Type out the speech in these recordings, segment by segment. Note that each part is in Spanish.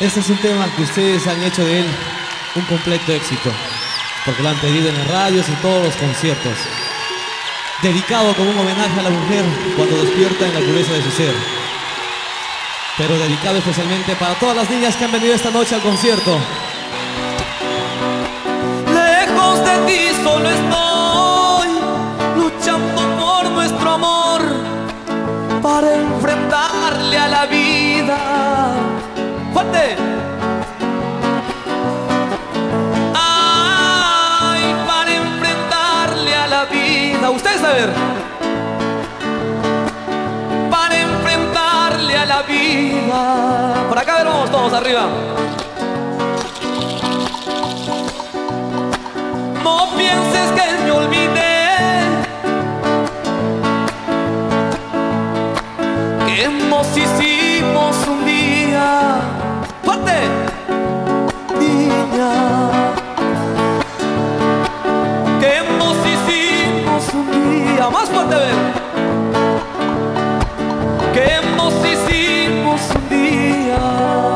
Este es un tema que ustedes han hecho de él un completo éxito, porque lo han pedido en las radios y todos los conciertos. Dedicado como un homenaje a la mujer cuando despierta en la pureza de su ser. Pero dedicado especialmente para todas las niñas que han venido esta noche al concierto. Para enfrentarle a la vida. Por acá vamos todos arriba. Día. Más fuerte. Que nos hicimos un día.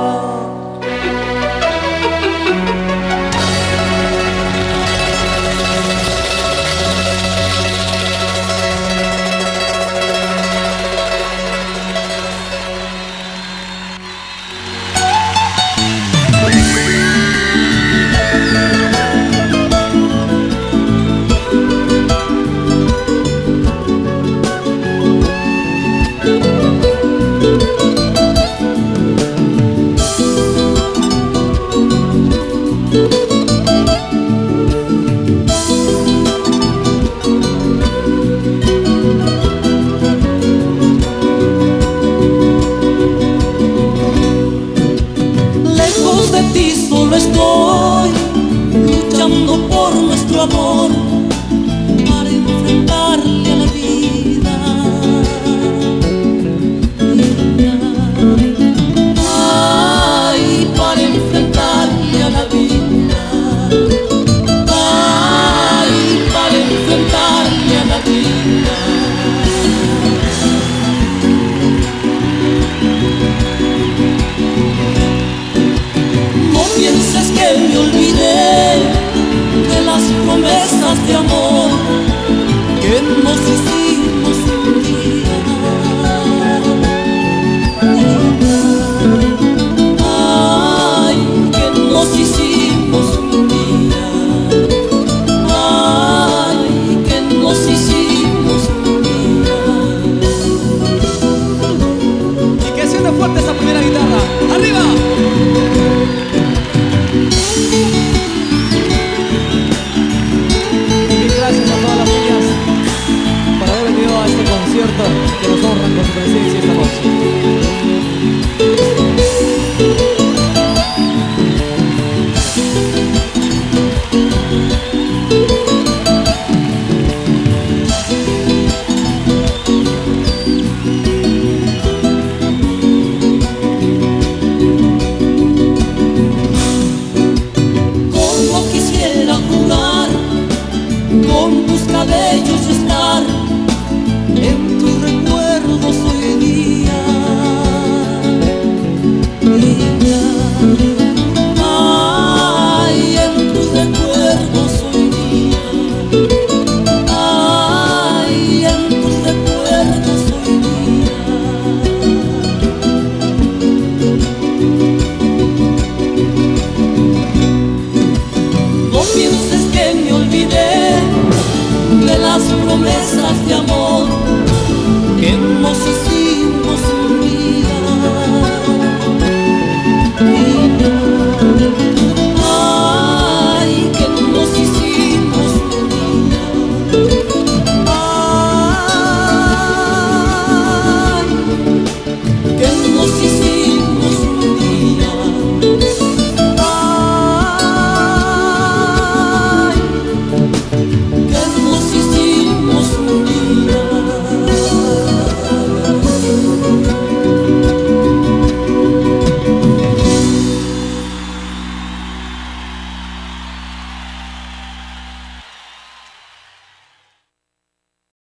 Por nuestro amor que. Promesas de amor